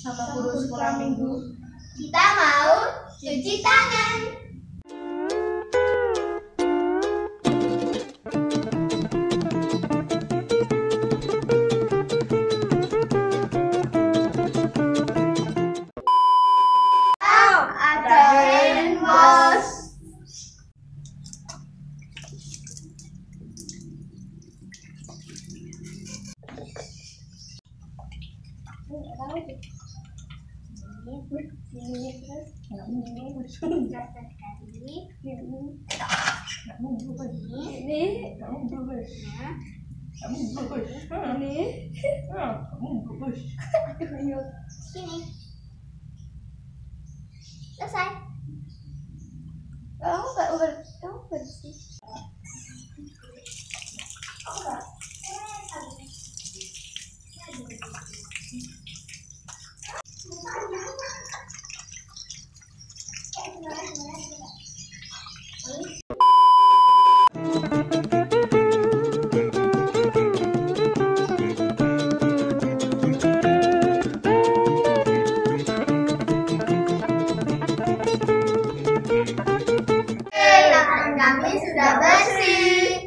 sama guru sekolah minggu. Kita mau cuci tangan. Sini. Selesai. Kamu nggak ber, kamu bersih. kami sudah bersih.